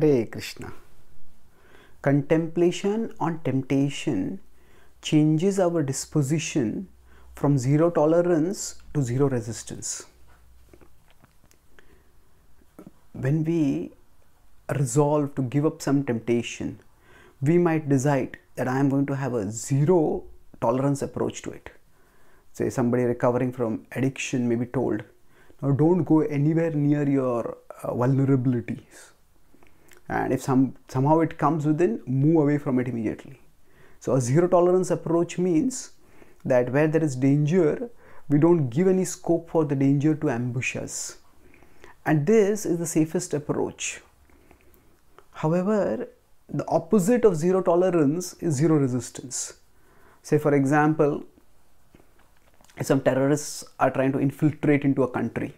Hare Krishna. Contemplation on temptation changes our disposition from zero tolerance to zero resistance. When we resolve to give up some temptation, we might decide that I am going to have a zero tolerance approach to it. Say somebody recovering from addiction may be told, now don't go anywhere near your uh, vulnerabilities and if some somehow it comes within move away from it immediately. So a zero tolerance approach means that where there is danger we don't give any scope for the danger to ambush us. And this is the safest approach. However the opposite of zero tolerance is zero resistance. Say for example if some terrorists are trying to infiltrate into a country.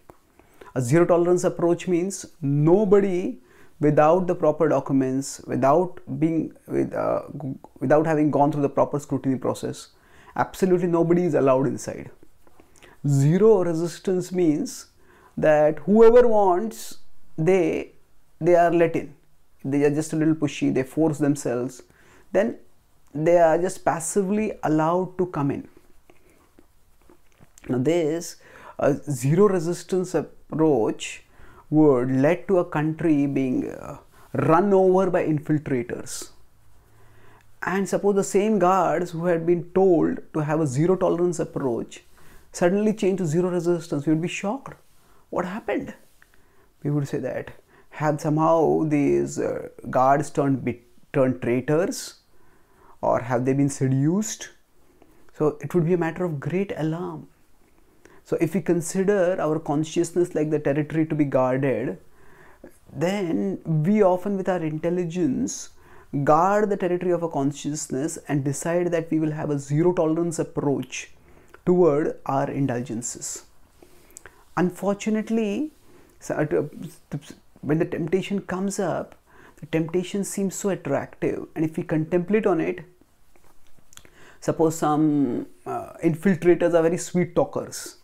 A zero tolerance approach means nobody without the proper documents, without being with, uh, without having gone through the proper scrutiny process, absolutely nobody is allowed inside. Zero resistance means that whoever wants, they they are let in. They are just a little pushy. They force themselves. Then they are just passively allowed to come in. Now this a zero resistance approach would lead to a country being uh, run over by infiltrators. And suppose the same guards who had been told to have a zero tolerance approach suddenly change to zero resistance, we would be shocked. What happened? We would say that had somehow these uh, guards turned turned traitors, or have they been seduced? So it would be a matter of great alarm. So, if we consider our consciousness like the territory to be guarded, then we often, with our intelligence, guard the territory of a consciousness and decide that we will have a zero tolerance approach toward our indulgences. Unfortunately, uh, when the temptation comes up, the temptation seems so attractive, and if we contemplate on it, suppose some uh, infiltrators are very sweet talkers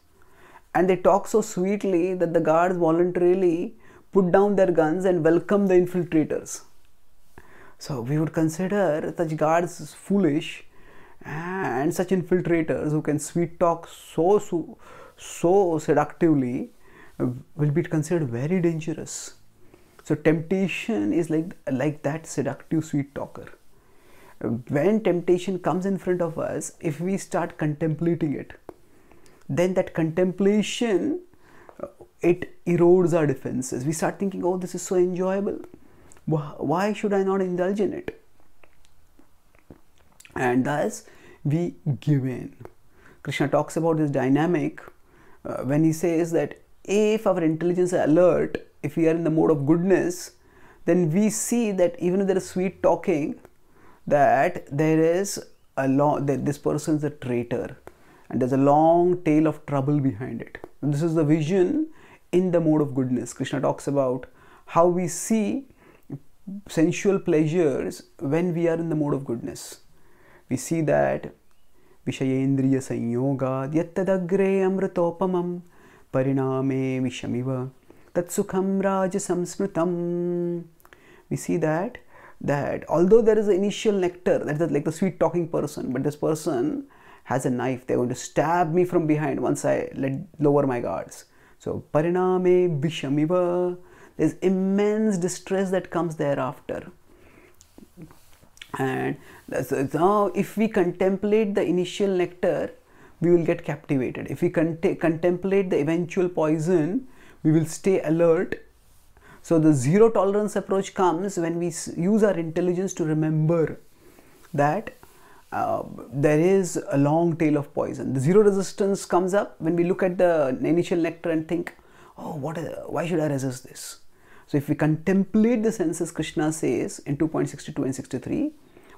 and they talk so sweetly that the guards voluntarily put down their guns and welcome the infiltrators. So we would consider such guards foolish and such infiltrators who can sweet talk so so, so seductively will be considered very dangerous. So temptation is like like that seductive sweet talker. When temptation comes in front of us, if we start contemplating it, then that contemplation uh, it erodes our defenses. We start thinking oh this is so enjoyable. Why should i not indulge in it? And thus we give in. Krishna talks about this dynamic uh, when he says that if our intelligence is alert if we are in the mode of goodness then we see that even if there is sweet talking that there is a law that this person is a traitor and there's a long tail of trouble behind it. This is the vision in the mode of goodness. Krishna talks about how we see sensual pleasures when we are in the mode of goodness. We see that Sanyogad Yattadagre Amritopamam Pariname Vishamiva Tatsukham Raja Samsmritam. We see that that although there is an initial nectar, that is like the sweet talking person, but this person has a knife. They're going to stab me from behind once I let lower my guards. So pariname vishamiva. There's immense distress that comes thereafter. And now, if we contemplate the initial nectar, we will get captivated. If we contemplate the eventual poison, we will stay alert. So, the zero tolerance approach comes when we use our intelligence to remember that uh, there is a long tail of poison. The zero resistance comes up when we look at the initial nectar and think, oh, what? Is, why should I resist this? So, if we contemplate the senses, Krishna says in 2.62 and 63,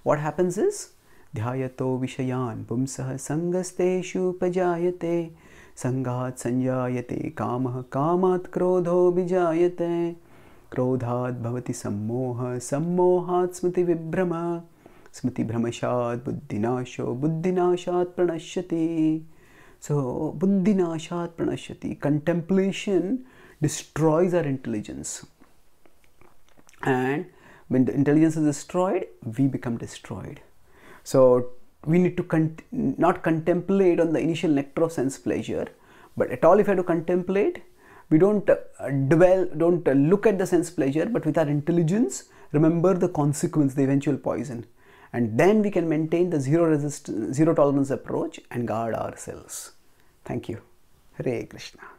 what happens is ध्यायतो विषयान् पुंसः सङ्गस्तेषुपजायते सङ्गात् सञ्जायते कामः कामात् क्रोधो विजायते क्रोधात् भवति सम्मोहः सम्मोहात् स्मृतिविभ्रमः so, ಬುದ್ಧಿನಾಶೋ ಬುದ್ಧಿನಾಶಾತ್ ಪ್ರಣಶ್ಯತಿ ಸೊ ಬುದ್ಧಿನಾಶಾತ್ ಪ್ರಣಶ್ಯತಿ destroys our intelligence. And when the intelligence is destroyed we become destroyed. So we need to not contemplate on the initial electro sense pleasure but at all if i do contemplate we don't uh, dwell don't look at the sense pleasure but with our intelligence remember the consequence the eventual poison and then we can maintain the zero resist zero tolerance approach and guard ourselves. Thank you. Hare krishna